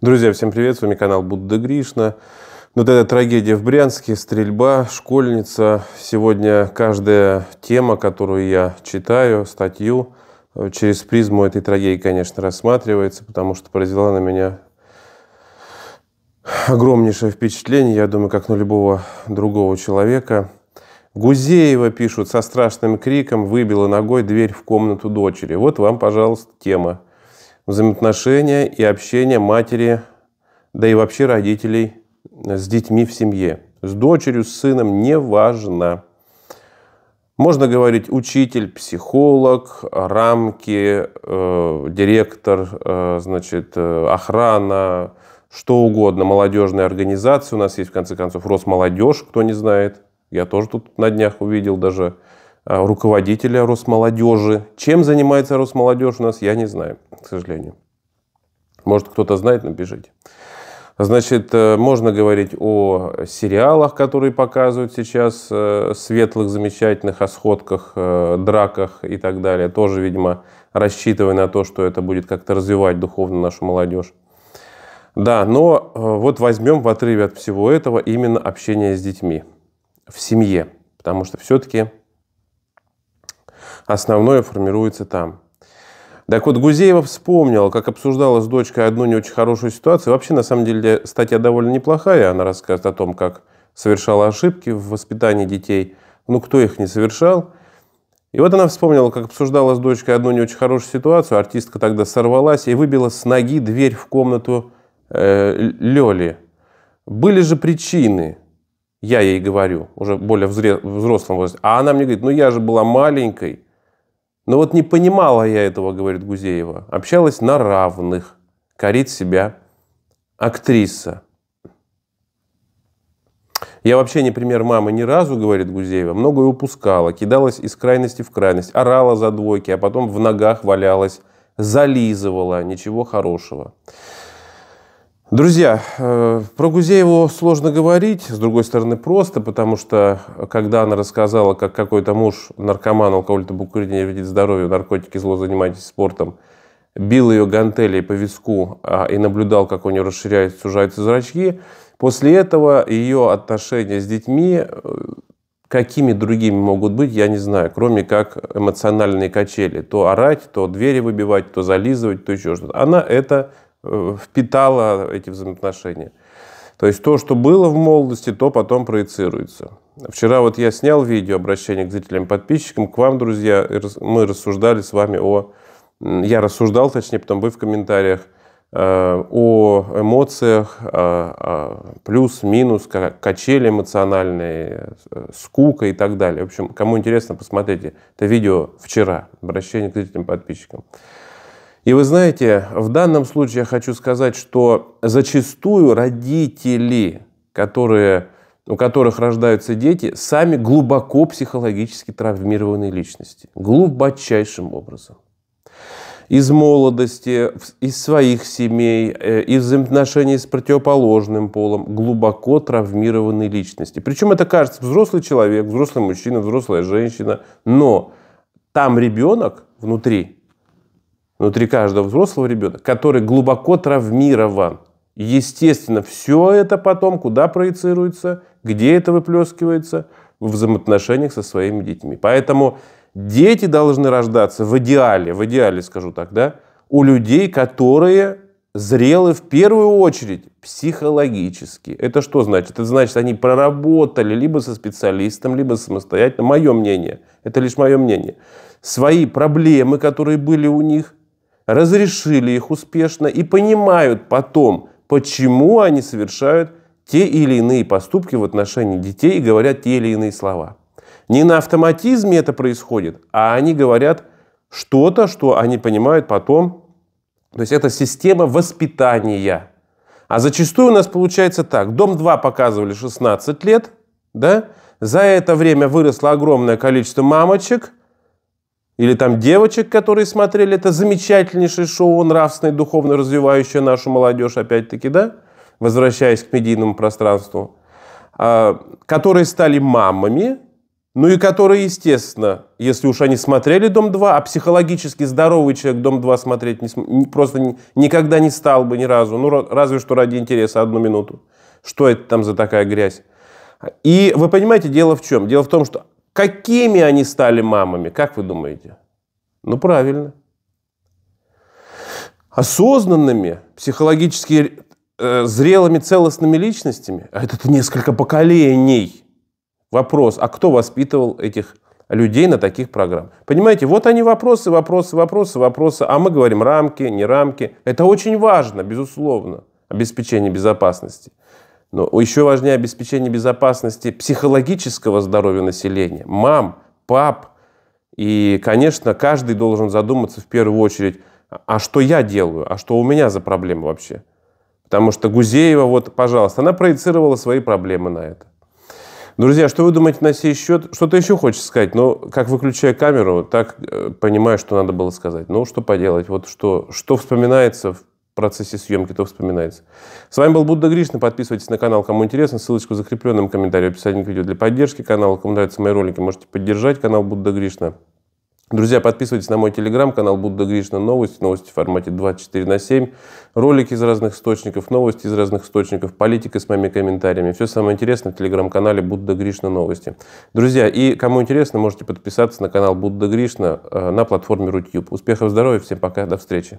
Друзья, всем привет, с вами канал Будда Гришна. Вот эта трагедия в Брянске, стрельба, школьница. Сегодня каждая тема, которую я читаю, статью, через призму этой трагедии, конечно, рассматривается, потому что произвела на меня огромнейшее впечатление, я думаю, как на любого другого человека. Гузеева, пишут, со страшным криком выбила ногой дверь в комнату дочери. Вот вам, пожалуйста, тема взаимоотношения и общение матери, да и вообще родителей с детьми в семье. С дочерью, с сыном неважно. Можно говорить учитель, психолог, рамки, э, директор, э, значит, э, охрана, что угодно, молодежная организация. У нас есть, в конце концов, Росмолодежь, кто не знает. Я тоже тут на днях увидел даже Э, руководителя Росмолодежи. Чем занимается Росмолодежь у нас, я не знаю, к сожалению. Может, кто-то знает, напишите. Значит, э, можно говорить о сериалах, которые показывают сейчас, э, светлых, замечательных, о сходках, драках и так далее. Тоже, видимо, рассчитывая на то, что это будет как-то развивать духовно нашу молодежь. Да, но вот возьмем в отрыве от всего этого именно общение с детьми в семье. Потому что все-таки основное формируется там. Так вот, Гузеева вспомнила, как обсуждала с дочкой одну не очень хорошую ситуацию. Вообще, на самом деле, статья довольно неплохая. Она рассказывает о том, как совершала ошибки в воспитании детей. Ну, кто их не совершал. И вот она вспомнила, как обсуждала с дочкой одну не очень хорошую ситуацию. Артистка тогда сорвалась и выбила с ноги дверь в комнату э, Лёли. Были же причины. Я ей говорю, уже более взрослом возрасте. А она мне говорит, ну я же была маленькой. Но вот не понимала я этого, говорит Гузеева. Общалась на равных. Корит себя актриса. Я вообще не пример мамы ни разу, говорит Гузеева, многое упускала, кидалась из крайности в крайность, орала за двойки, а потом в ногах валялась, зализывала, ничего хорошего. Друзья, э, про Гузееву сложно говорить, с другой стороны просто, потому что когда она рассказала, как какой-то муж, наркоман, алкоголь-табакурение не вредит здоровью, наркотики, зло, занимайтесь спортом, бил ее гантелей по виску а, и наблюдал, как у нее расширяются, сужаются зрачки, после этого ее отношения с детьми, э, какими другими могут быть, я не знаю, кроме как эмоциональные качели. То орать, то двери выбивать, то зализывать, то еще что-то. Она это впитала эти взаимоотношения. То есть то, что было в молодости, то потом проецируется. Вчера вот я снял видео обращение к зрителям подписчикам, к вам, друзья. Мы рассуждали с вами о... Я рассуждал, точнее, потом вы в комментариях, э, о эмоциях, плюс, минус, качели эмоциональные, э, скука и так далее. В общем, кому интересно, посмотрите. Это видео вчера, обращение к зрителям подписчикам. И вы знаете, в данном случае я хочу сказать, что зачастую родители, которые, у которых рождаются дети, сами глубоко психологически травмированные личности. Глубочайшим образом. Из молодости, из своих семей, э, из взаимоотношений с противоположным полом глубоко травмированные личности. Причем это кажется взрослый человек, взрослый мужчина, взрослая женщина, но там ребенок внутри внутри каждого взрослого ребенка, который глубоко травмирован. Естественно, все это потом куда проецируется, где это выплескивается? В взаимоотношениях со своими детьми. Поэтому дети должны рождаться в идеале, в идеале скажу так, да, у людей, которые зрелы в первую очередь психологически. Это что значит? Это значит, они проработали либо со специалистом, либо самостоятельно. Мое мнение, это лишь мое мнение. Свои проблемы, которые были у них, разрешили их успешно и понимают потом, почему они совершают те или иные поступки в отношении детей и говорят те или иные слова. Не на автоматизме это происходит, а они говорят что-то, что они понимают потом. То есть это система воспитания. А зачастую у нас получается так. Дом-2 показывали 16 лет, да? За это время выросло огромное количество мамочек – или там девочек, которые смотрели это замечательнейшее шоу, нравственное, духовно развивающее нашу молодежь, опять-таки, да, возвращаясь к медийному пространству, а, которые стали мамами, Ну и которые, естественно, если уж они смотрели «Дом-2», а психологически здоровый человек «Дом-2» смотреть не, просто не, никогда не стал бы ни разу, ну разве что ради интереса одну минуту. Что это там за такая грязь? И вы понимаете, дело в чем? Дело в том, что какими они стали мамами, как вы думаете? Ну правильно. Осознанными, психологически э, зрелыми, целостными личностями. А это несколько поколений Вопрос, а кто воспитывал этих людей на таких программах? Понимаете, вот они вопросы, вопросы, вопросы, вопросы, а мы говорим рамки, не рамки. Это очень важно, безусловно, обеспечение безопасности. Но еще важнее обеспечение безопасности психологического здоровья населения. Мам, пап. И, конечно, каждый должен задуматься в первую очередь, а что я делаю, а что у меня за проблемы вообще. Потому что Гузеева, вот, пожалуйста, она проецировала свои проблемы на это. Друзья, что вы думаете на сей счет? Что-то еще хочется сказать, но как выключая камеру, так э, понимаю, что надо было сказать. Ну, что поделать, вот что, что вспоминается в процессе съемки, то вспоминается. С вами был Будда Гришна. Подписывайтесь на канал, кому интересно. Ссылочку в закрепленном комментарии в описании к видео для поддержки канала. Кому нравятся мои ролики, можете поддержать канал Будда Гришна. Друзья, подписывайтесь на мой телеграм-канал Будда Гришна Новости, новости в формате 24 на 7, ролики из разных источников, новости из разных источников, политика с моими комментариями. Все самое интересное в телеграм-канале Будда Гришна Новости. Друзья, и кому интересно, можете подписаться на канал Будда Гришна э, на платформе Рутюб. Успехов, здоровья, всем пока, до встречи.